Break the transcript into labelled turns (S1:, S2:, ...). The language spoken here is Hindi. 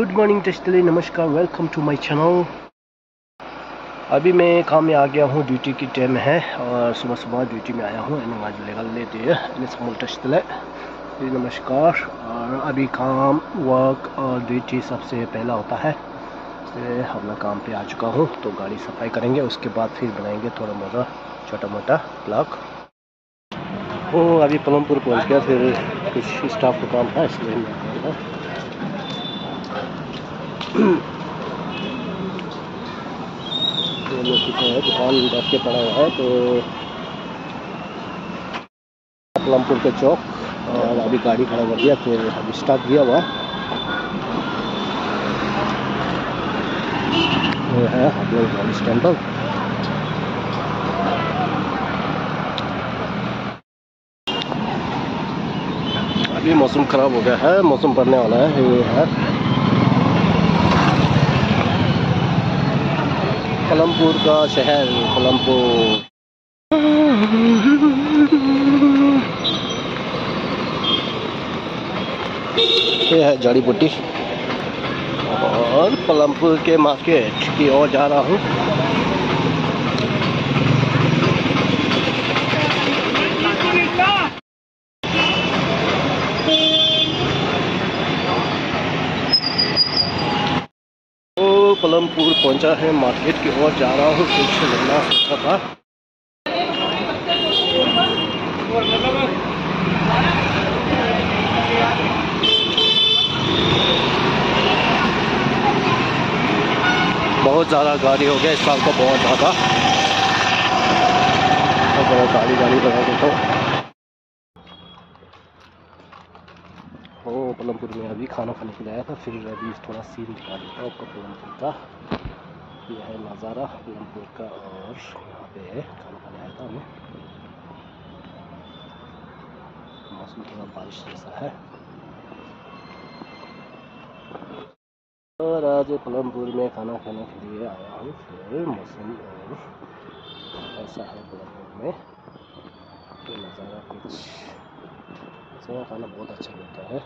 S1: गुड मॉर्निंग टेस्टली नमस्कार वेलकम टू माय चैनल अभी मैं काम में आ गया हूँ ड्यूटी की टाइम है और सुबह सुबह ड्यूटी में आया हूँ। लेगल लेते हैं। टेस्टले नमस्कार। और अभी काम वर्क और ड्यूटी सबसे पहला होता है। इसलिए अपना काम पे आ चुका हूँ। तो गाड़ी सफ़ाई करेंगे। उसके बाद फिर बनाएँगे थोड़ा मोटा, छोटा मोटा ब्लॉक वो अभी पलमपुर पहुँच गया। फिर कुछ स्टाफ का काम था, इसलिए है दुकान रख के पड़ा हुआ है तो पलमपुर के चौक, और अभी गाड़ी खड़ा कर दिया, फिर अभी स्टार्ट किया हुआ। वो है लोग टेंपल अभी मौसम ख़राब हो गया है, मौसम पड़ने वाला है, ये है। कलमपुर का शहर कलमपुर ये है जड़ी बूटी और पलमपुर के मार्केट की ओर जा रहा हूँ। पलमपुर पहुँचा है मार्केट की ओर, जा रहा हूँ कुछ लेना सोचा था। बहुत ज़्यादा गाड़ी हो गया, इस साल का बहुत ज़्यादा। तो गाड़ी गाड़ी लगा देखो पलमपुर में अभी खाना खाने के लिए आया था, फिर अभी थोड़ा सीन दिखा देता हूँ आपको पलमपुर का। यह है नज़ारा पलमपुर का और यहाँ पे है, खाना खाने आया था हमें। मौसम थोड़ा बारिश जैसा है। और आज पलमपुर में खाना खाने के लिए आया हूँ, फिर मौसम और ऐसा है पलमपुर में। तो नज़ारा कुछ खाना बहुत अच्छा लगता है।